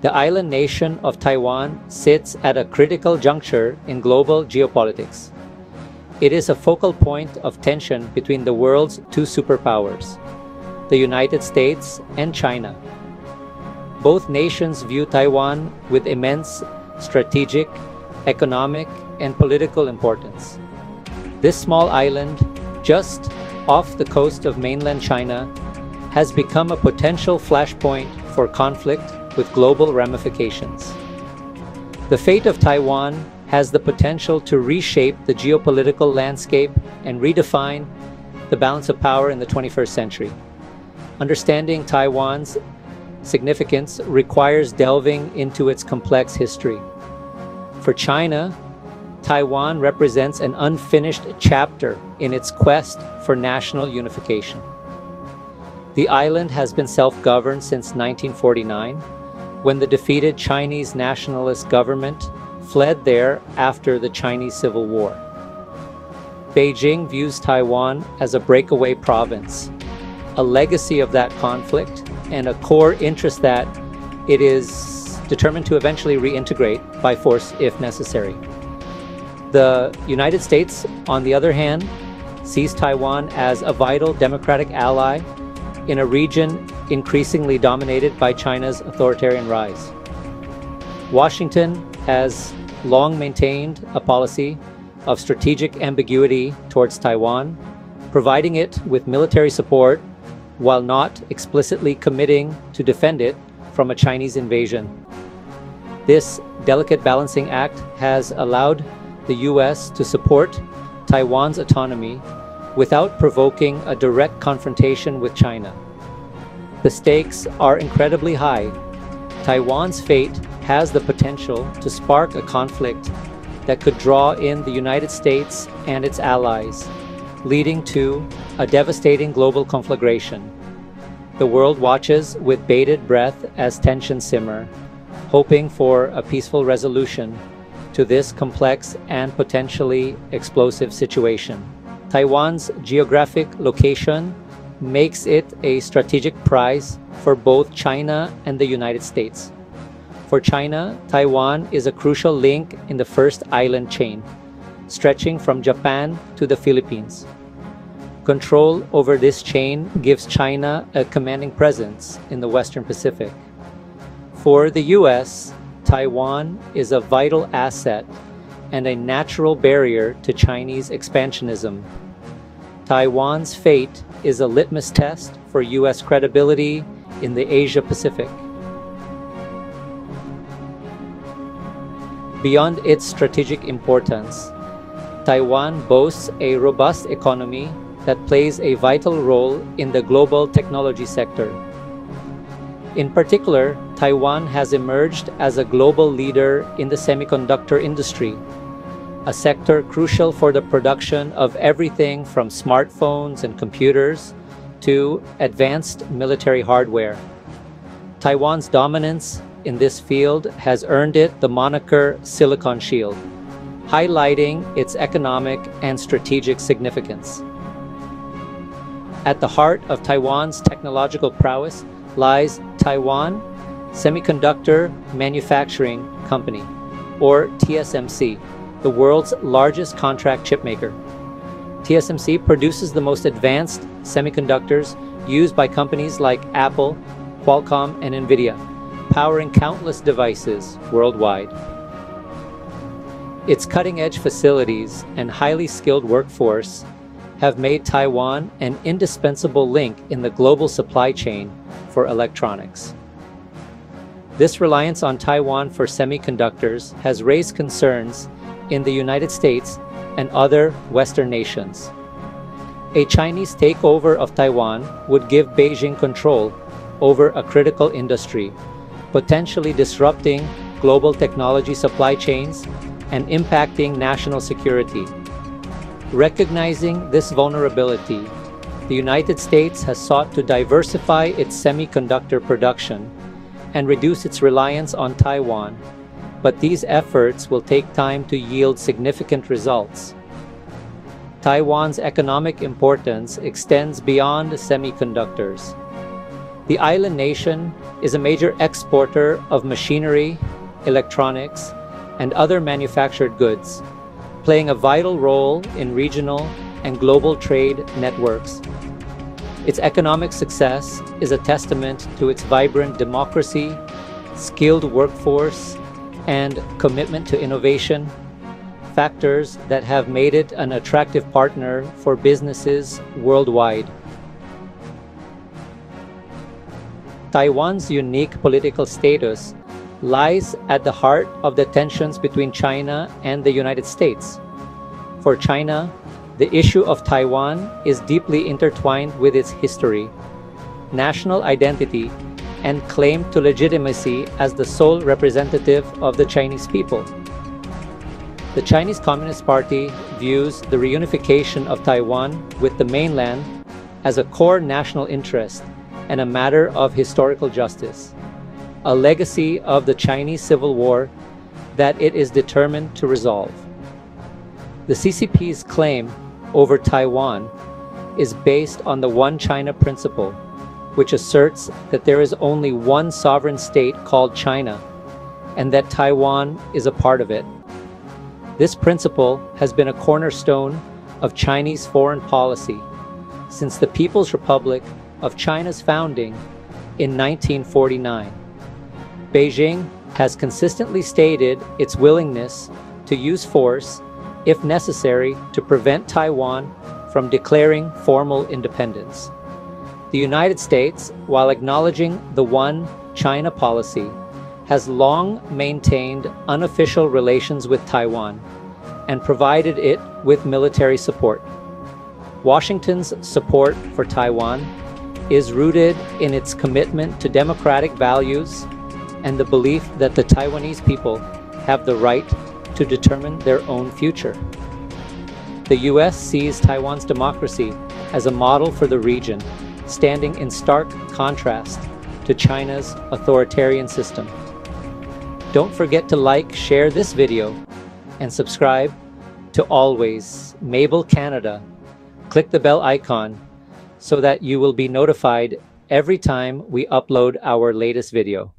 The island nation of Taiwan sits at a critical juncture in global geopolitics. It is a focal point of tension between the world's two superpowers, the United States and China. Both nations view Taiwan with immense strategic, economic, and political importance. This small island, just off the coast of mainland China, has become a potential flashpoint for conflict with global ramifications. The fate of Taiwan has the potential to reshape the geopolitical landscape and redefine the balance of power in the 21st century. Understanding Taiwan's significance requires delving into its complex history. For China, Taiwan represents an unfinished chapter in its quest for national unification. The island has been self-governed since 1949, when the defeated Chinese nationalist government fled there after the Chinese Civil War. Beijing views Taiwan as a breakaway province, a legacy of that conflict, and a core interest that it is determined to eventually reintegrate by force if necessary. The United States, on the other hand, sees Taiwan as a vital democratic ally in a region increasingly dominated by China's authoritarian rise. Washington has long maintained a policy of strategic ambiguity towards Taiwan, providing it with military support while not explicitly committing to defend it from a Chinese invasion. This delicate balancing act has allowed the US to support Taiwan's autonomy without provoking a direct confrontation with China. The stakes are incredibly high. Taiwan's fate has the potential to spark a conflict that could draw in the United States and its allies, leading to a devastating global conflagration. The world watches with bated breath as tensions simmer, hoping for a peaceful resolution to this complex and potentially explosive situation. Taiwan's geographic location makes it a strategic prize for both China and the United States. For China, Taiwan is a crucial link in the first island chain, stretching from Japan to the Philippines. Control over this chain gives China a commanding presence in the Western Pacific. For the US, Taiwan is a vital asset and a natural barrier to Chinese expansionism. Taiwan's fate is a litmus test for U.S. credibility in the Asia Pacific. Beyond its strategic importance, Taiwan boasts a robust economy that plays a vital role in the global technology sector. In particular, Taiwan has emerged as a global leader in the semiconductor industry, a sector crucial for the production of everything from smartphones and computers to advanced military hardware. Taiwan's dominance in this field has earned it the moniker Silicon Shield, highlighting its economic and strategic significance. At the heart of Taiwan's technological prowess lies Taiwan Semiconductor Manufacturing Company, or TSMC, the world's largest contract chipmaker. TSMC produces the most advanced semiconductors used by companies like Apple, Qualcomm, and Nvidia, powering countless devices worldwide. Its cutting-edge facilities and highly skilled workforce have made Taiwan an indispensable link in the global supply chain for electronics. This reliance on Taiwan for semiconductors has raised concerns in the United States and other Western nations. A Chinese takeover of Taiwan would give Beijing control over a critical industry, potentially disrupting global technology supply chains and impacting national security. Recognizing this vulnerability, the United States has sought to diversify its semiconductor production and reduce its reliance on Taiwan, but these efforts will take time to yield significant results. Taiwan's economic importance extends beyond semiconductors. The island nation is a major exporter of machinery, electronics, and other manufactured goods, playing a vital role in regional and global trade networks. Its economic success is a testament to its vibrant democracy, skilled workforce, and commitment to innovation, factors that have made it an attractive partner for businesses worldwide. Taiwan's unique political status lies at the heart of the tensions between China and the United States. For China, the issue of Taiwan is deeply intertwined with its history, national identity, and claim to legitimacy as the sole representative of the Chinese people. The Chinese Communist Party views the reunification of Taiwan with the mainland as a core national interest and a matter of historical justice, a legacy of the Chinese Civil War that it is determined to resolve. The CCP's claim over Taiwan is based on the One China principle which asserts that there is only one sovereign state called China, and that Taiwan is a part of it. This principle has been a cornerstone of Chinese foreign policy since the People's Republic of China's founding in 1949. Beijing has consistently stated its willingness to use force, if necessary, to prevent Taiwan from declaring formal independence. The United States, while acknowledging the One China policy, has long maintained unofficial relations with Taiwan and provided it with military support. Washington's support for Taiwan is rooted in its commitment to democratic values and the belief that the Taiwanese people have the right to determine their own future. The U.S. sees Taiwan's democracy as a model for the region standing in stark contrast to China's authoritarian system. Don't forget to like, share this video, and subscribe to Always Mabel Canada. Click the bell icon so that you will be notified every time we upload our latest video.